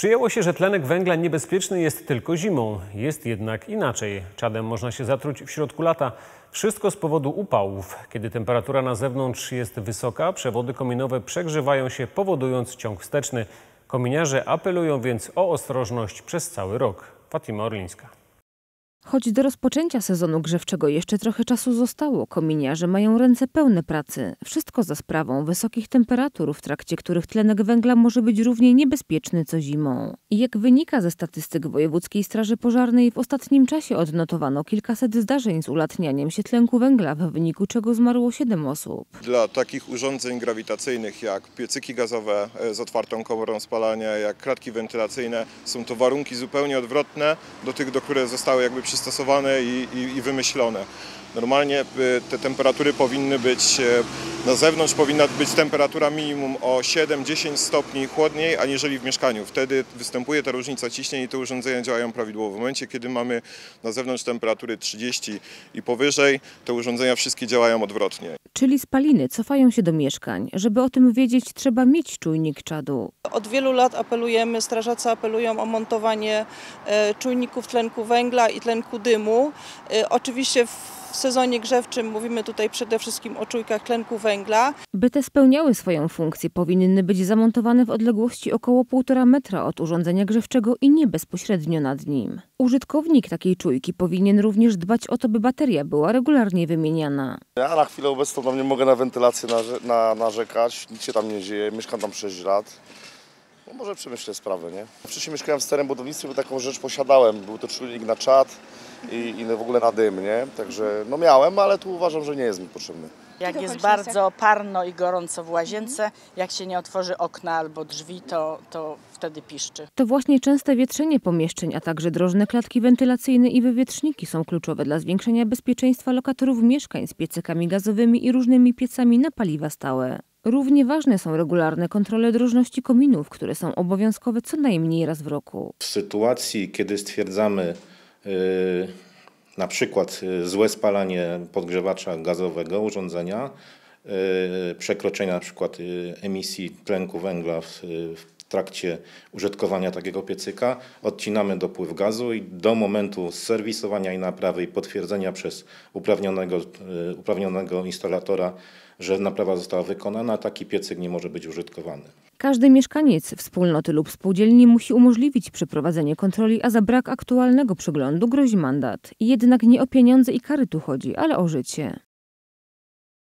Przyjęło się, że tlenek węgla niebezpieczny jest tylko zimą. Jest jednak inaczej. Czadem można się zatruć w środku lata. Wszystko z powodu upałów. Kiedy temperatura na zewnątrz jest wysoka, przewody kominowe przegrzewają się, powodując ciąg wsteczny. Kominiarze apelują więc o ostrożność przez cały rok. Fatima Orlińska. Choć do rozpoczęcia sezonu grzewczego jeszcze trochę czasu zostało, kominiarze mają ręce pełne pracy. Wszystko za sprawą wysokich temperatur, w trakcie których tlenek węgla może być równie niebezpieczny co zimą. Jak wynika ze statystyk Wojewódzkiej Straży Pożarnej, w ostatnim czasie odnotowano kilkaset zdarzeń z ulatnianiem się tlenku węgla, w wyniku czego zmarło 7 osób. Dla takich urządzeń grawitacyjnych jak piecyki gazowe e, z otwartą komorą spalania, jak klatki wentylacyjne są to warunki zupełnie odwrotne do tych, do które zostały jakby przystosowane i, i, i wymyślone. Normalnie e, te temperatury powinny być, e, na zewnątrz powinna być temperatura minimum o 7-10 stopni chłodniej aniżeli w mieszkaniu. Wtedy występuje ta różnica ciśnień i te urządzenia działają prawidłowo. W momencie, kiedy mamy na zewnątrz temperatury 30 i powyżej, te urządzenia wszystkie działają odwrotnie. Czyli spaliny cofają się do mieszkań. Żeby o tym wiedzieć, trzeba mieć czujnik czadu. Od wielu lat apelujemy, strażacy apelują o montowanie e, czujników tlenku węgla i tlenku dymu. E, Oczywiście w sezonie grzewczym mówimy tutaj przede wszystkim o czujkach tlenku węgla. By te spełniały swoją funkcję, powinny być zamontowane w odległości około 1,5 metra od urządzenia grzewczego i nie bezpośrednio nad nim. Użytkownik takiej czujki powinien również dbać o to, by bateria była regularnie wymieniana. Ja na chwilę obecną tam nie mogę na wentylację narze- na, narzekać, nic się tam nie dzieje, mieszkam tam 6 lat. No może przemyślę sprawę, nie? Wcześniej mieszkałem w starym budownictwie, bo taką rzecz posiadałem. Był to czujnik na czat i, i w ogóle na dym, nie? Także no miałem, ale tu uważam, że nie jest mi potrzebny. Jak jest bardzo parno i gorąco w łazience, jak się nie otworzy okna albo drzwi, to, to wtedy piszczy. To właśnie częste wietrzenie pomieszczeń, a także drożne klatki wentylacyjne i wywietrzniki są kluczowe dla zwiększenia bezpieczeństwa lokatorów mieszkań z piecykami gazowymi i różnymi piecami na paliwa stałe. Równie ważne są regularne kontrole drożności kominów, które są obowiązkowe co najmniej raz w roku. W sytuacji, kiedy stwierdzamy na przykład y, złe spalanie podgrzewacza gazowego urządzenia, y, przekroczenie na przykład y, emisji tlenku węgla w, w trakcie użytkowania takiego piecyka, odcinamy dopływ gazu i do momentu serwisowania i naprawy i potwierdzenia przez uprawnionego, y, uprawnionego instalatora, że naprawa została wykonana, taki piecyk nie może być użytkowany. Każdy mieszkaniec wspólnoty lub spółdzielni musi umożliwić przeprowadzenie kontroli, a za brak aktualnego przeglądu grozi mandat. Jednak nie o pieniądze i kary tu chodzi, ale o życie.